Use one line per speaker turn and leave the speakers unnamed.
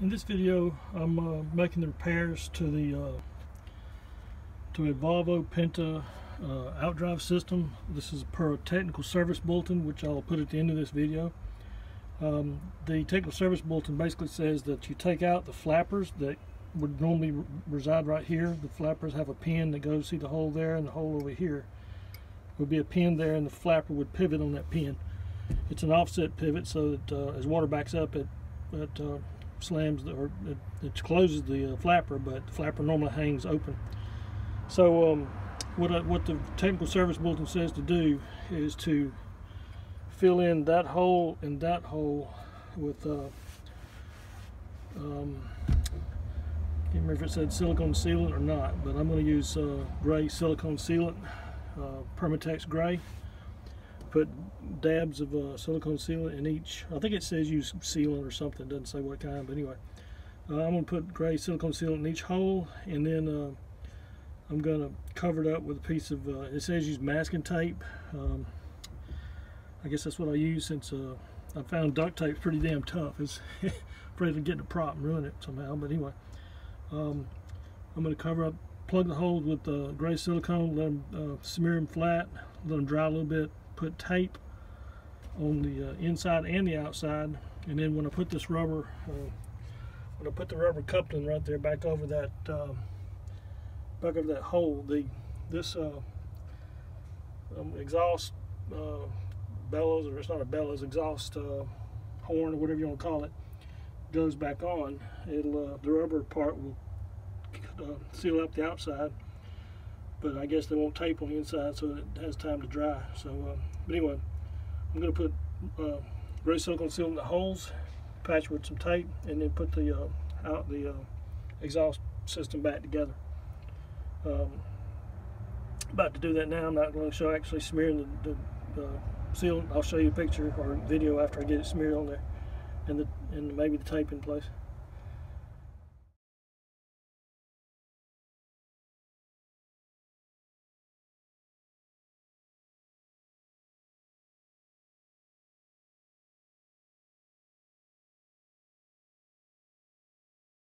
In this video, I'm uh, making the repairs to the uh, to a Volvo Penta uh, outdrive system. This is per technical service bulletin, which I'll put at the end of this video. Um, the technical service bulletin basically says that you take out the flappers that would normally reside right here. The flappers have a pin that goes, see the hole there and the hole over here. Would be a pin there and the flapper would pivot on that pin. It's an offset pivot so that uh, as water backs up it, it slams the, or it, it closes the uh, flapper but the flapper normally hangs open. So um, what, what the technical service bulletin says to do is to fill in that hole and that hole with uh, um, can't remember if it said silicone sealant or not but I'm going to use uh, gray silicone sealant uh, Permatex gray put dabs of uh, silicone sealant in each I think it says use sealant or something doesn't say what kind but anyway uh, I'm going to put gray silicone sealant in each hole and then uh, I'm going to cover it up with a piece of uh, it says use masking tape um, I guess that's what I use since uh, I found duct tape pretty damn tough. It's afraid to get the prop and ruin it somehow. But anyway, um, I'm going to cover up, plug the holes with uh, gray silicone, let them smear them flat, let them dry a little bit, put tape on the uh, inside and the outside, and then when I put this rubber, uh, when I put the rubber coupling right there back over that um, back over that hole, the this uh, um, exhaust bellows, or it's not a bellows, exhaust uh, horn, or whatever you want to call it, goes back on, it'll uh, the rubber part will uh, seal up the outside. But I guess they won't tape on the inside, so it has time to dry. So, uh, but anyway, I'm going to put uh, gray silicone seal in the holes, patch with some tape, and then put the uh, out the exhaust system back together. Um, about to do that now. I'm not going to show actually smearing the, the sealed. I'll show you a picture or video after I get it smeared on there and the and maybe the tape in place.